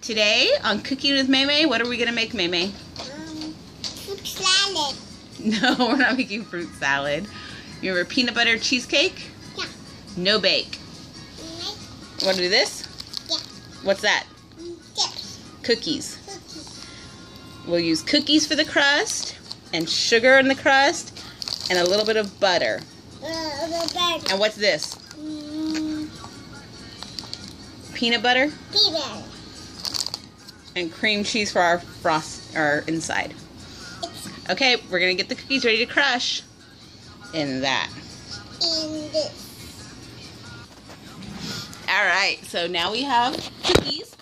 Today on Cooking with Mai Mai, what are we gonna make, Mai Mai? Um, fruit salad. No, we're not making fruit salad. You remember peanut butter cheesecake? Yeah. No bake. Make Want to do this? Yeah. What's that? um, chips. Cookies. Cookies. We'll use cookies for the crust, and sugar in the crust, and a little bit of butter. Uh, bird. And what's this? Mm, Peanut butter peanut. And cream cheese for our frost, our inside. Okay, we're gonna get the cookies ready to crush in that. All right, so now we have cookies,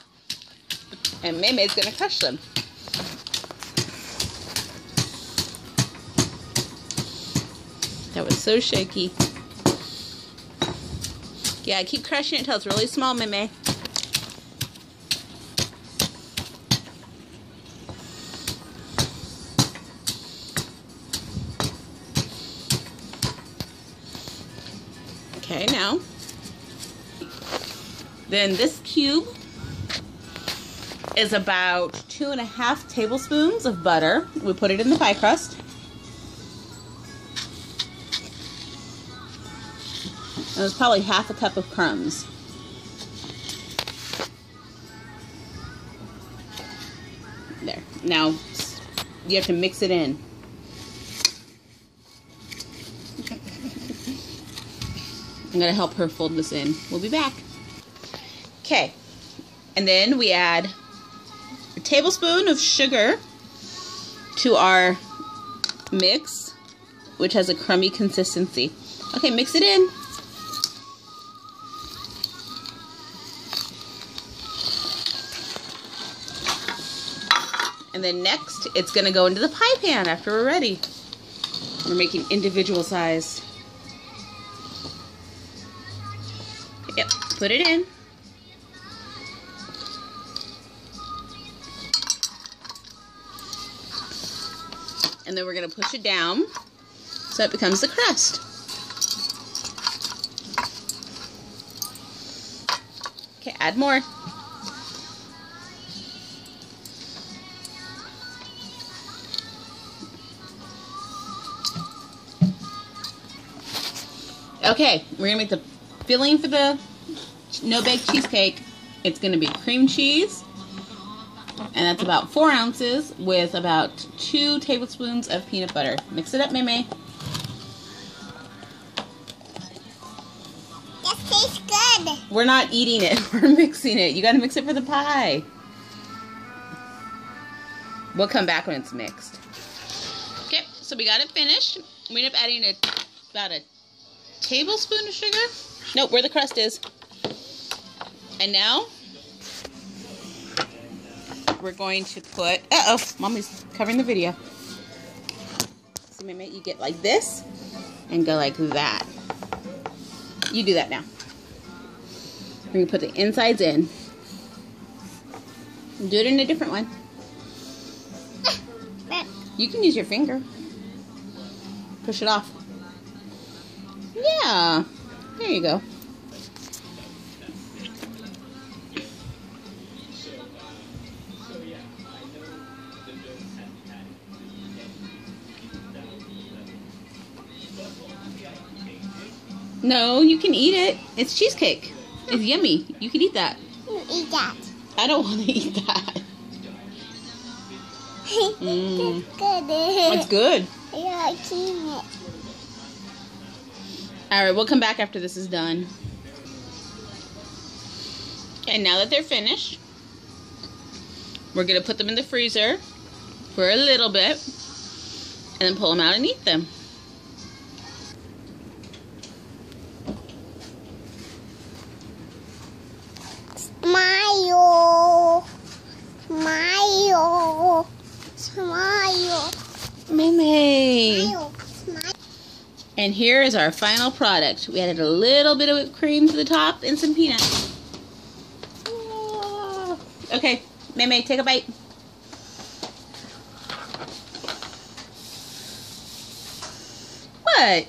and Mai Mai's gonna crush them. That was so shaky. Yeah, I keep crushing it until it's really small, Mai Mai. Okay, now then this cube is about two and a half tablespoons of butter. We put it in the pie crust. And it's probably half a cup of crumbs. There. Now you have to mix it in. I'm gonna help her fold this in. We'll be back. Okay. And then we add a tablespoon of sugar to our mix, which has a crummy consistency. Okay, mix it in. And then next, it's gonna go into the pie pan after we're ready. We're making individual size. Yep, put it in. And then we're going to push it down so it becomes the crust. Okay, add more. Okay, we're to make the filling for the no bake cheesecake. It's going to be cream cheese, and that's about four ounces with about two tablespoons of peanut butter. Mix it up, Mai Mai. That tastes good. We're not eating it. We're mixing it. You got to mix it for the pie. We'll come back when it's mixed. Okay, so we got it finished. We end up adding a, about a tablespoon of sugar. Nope, where the crust is. And now we're going to put. Uh oh, mommy's covering the video. So maybe you get like this and go like that. You do that now. We're gonna put the insides in. Do it in a different one. You can use your finger. Push it off. Yeah. There you go. No, you can eat it. It's cheesecake. It's yummy. You can eat that. You eat that. I don't want to eat that. Mm. It's good. It's good. Yeah, I can it. All right, we'll come back after this is done. And now that they're finished, we're going to put them in the freezer for a little bit and then pull them out and eat them. Smile. Smile. Smile. Mai Mai. Smile. Smile. And here is our final product. We added a little bit of whipped cream to the top and some peanuts. Okay, Mai Mai, take a bite. What?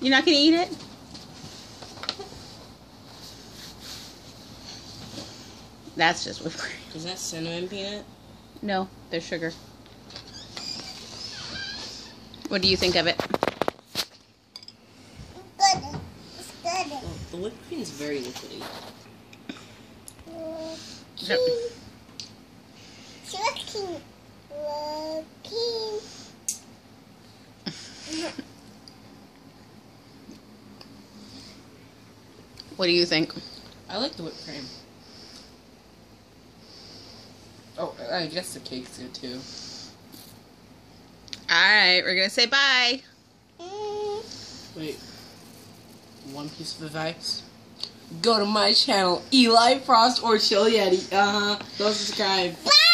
You're not gonna eat it? That's just whipped cream. Is that cinnamon peanut? No, there's sugar. What do you think of it? Good. It's good. The whipped cream is very liquidy. Yep. Looking. Looking. What do you think? I like the whipped cream. Oh, I guess the cake's good too. All right, we're gonna say bye. Wait. One piece of advice. Go to my channel, Eli Frost or Chill Yeti. Uh huh. Go subscribe. Bye.